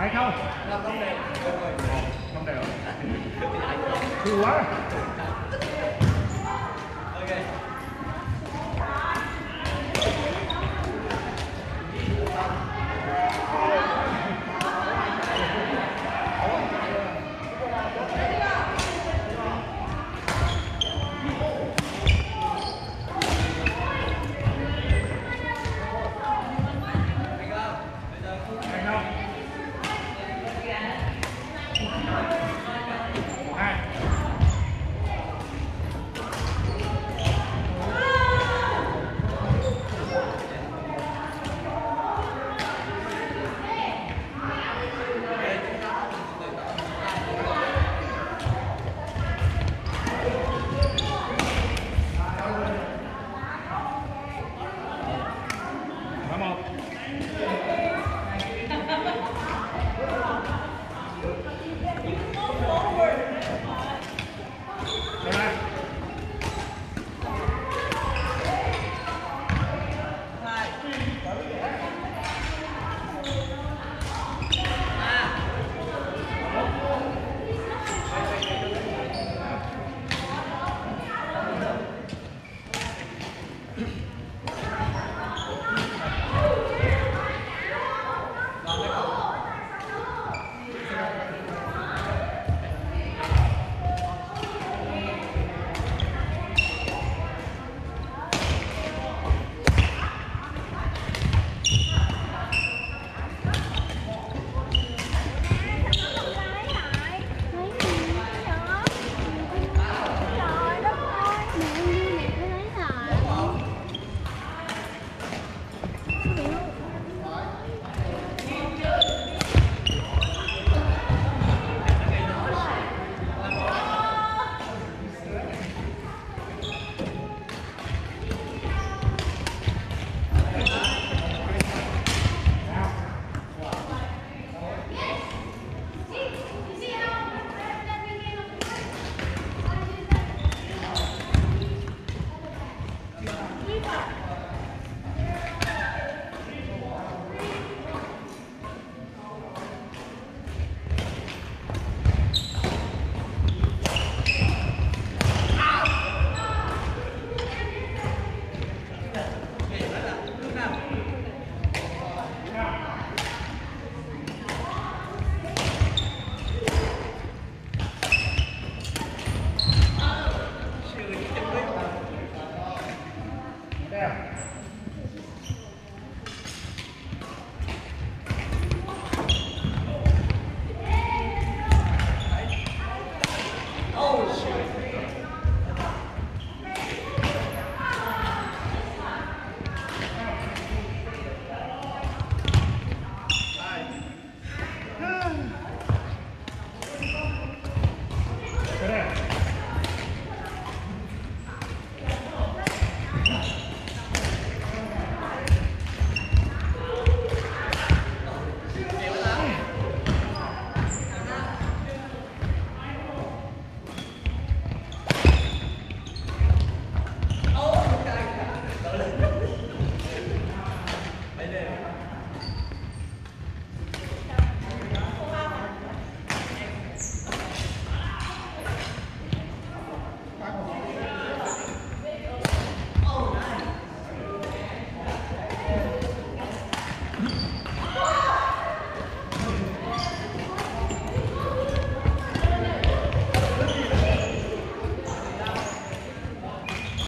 Phải không? Không đều. Không đều. Thua quá. Ok.